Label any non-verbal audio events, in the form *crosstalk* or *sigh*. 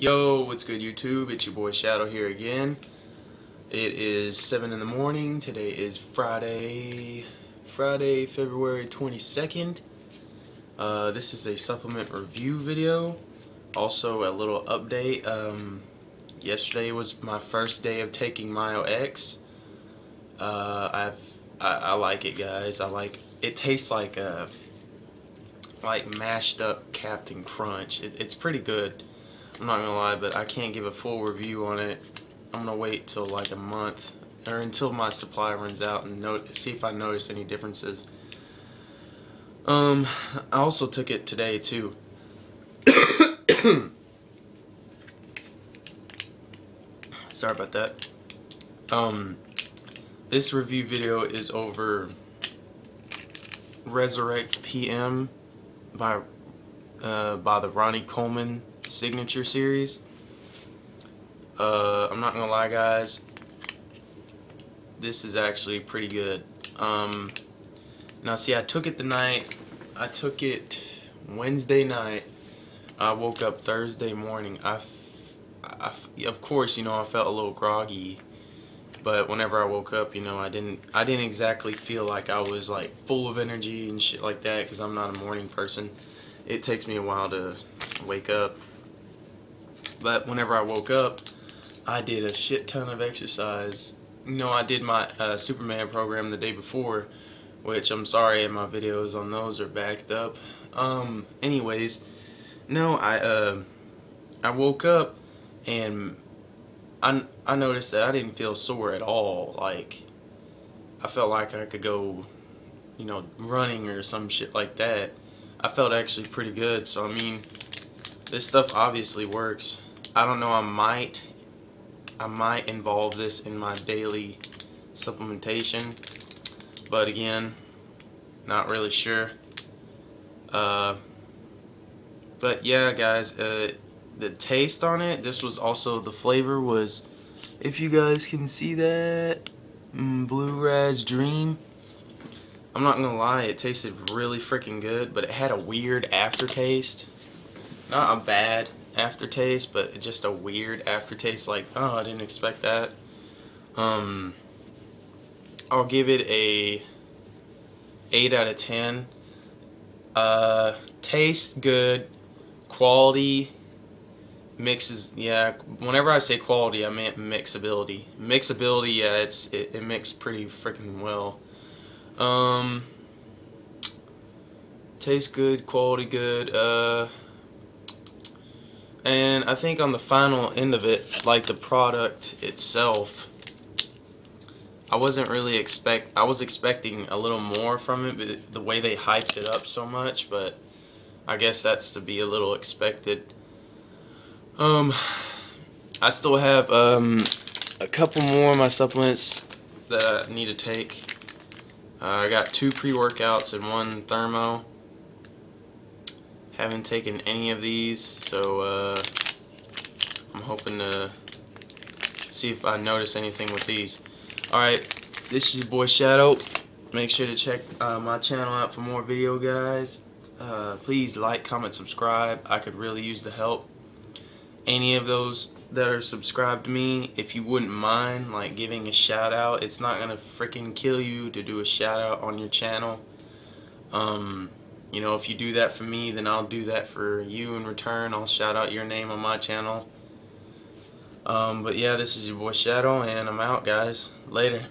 Yo, what's good YouTube? It's your boy Shadow here again. It is 7 in the morning. Today is Friday, Friday, February 22nd. Uh, this is a supplement review video. Also a little update. Um, yesterday was my first day of taking Myo X. Uh, I've, I, I like it guys. I like, it tastes like a, like mashed up Captain Crunch. It, it's pretty good. I'm not gonna lie, but I can't give a full review on it. I'm gonna wait till like a month or until my supply runs out and see if I notice any differences. Um, I also took it today too. *coughs* Sorry about that. Um, this review video is over Resurrect PM by uh, by the Ronnie Coleman signature series. Uh, I'm not gonna lie, guys. This is actually pretty good. Um, now, see, I took it the night. I took it Wednesday night. I woke up Thursday morning. I, I, of course, you know, I felt a little groggy. But whenever I woke up, you know, I didn't, I didn't exactly feel like I was like full of energy and shit like that because I'm not a morning person. It takes me a while to wake up. But whenever I woke up, I did a shit ton of exercise. You know, I did my uh, Superman program the day before, which I'm sorry my videos on those are backed up. Um, anyways, no, I, uh, I woke up and I, I noticed that I didn't feel sore at all. Like, I felt like I could go, you know, running or some shit like that. I felt actually pretty good. So, I mean, this stuff obviously works. I don't know, I might, I might involve this in my daily supplementation, but again, not really sure. Uh, but yeah, guys, uh, the taste on it, this was also, the flavor was, if you guys can see that, mm, Blue Raz Dream. I'm not gonna lie, it tasted really freaking good, but it had a weird aftertaste. Not a bad aftertaste, but just a weird aftertaste. Like, oh, I didn't expect that. Um, I'll give it a 8 out of 10. Uh, taste good. Quality mixes, yeah, whenever I say quality, I meant mixability. Mixability, yeah, it's it, it mixed pretty freaking well. Um, tastes good, quality good. Uh, and I think on the final end of it, like the product itself, I wasn't really expect. I was expecting a little more from it, but the way they hyped it up so much. But I guess that's to be a little expected. Um, I still have um a couple more of my supplements that I need to take. Uh, I got two pre-workouts and one thermo. Haven't taken any of these, so uh, I'm hoping to see if I notice anything with these. Alright, this is your boy Shadow. Make sure to check uh, my channel out for more video, guys. Uh, please like, comment, subscribe. I could really use the help. Any of those that are subscribed to me, if you wouldn't mind, like giving a shout out, it's not gonna freaking kill you to do a shout out on your channel. Um, you know, if you do that for me, then I'll do that for you in return. I'll shout out your name on my channel. Um, but yeah, this is your boy Shadow, and I'm out, guys. Later.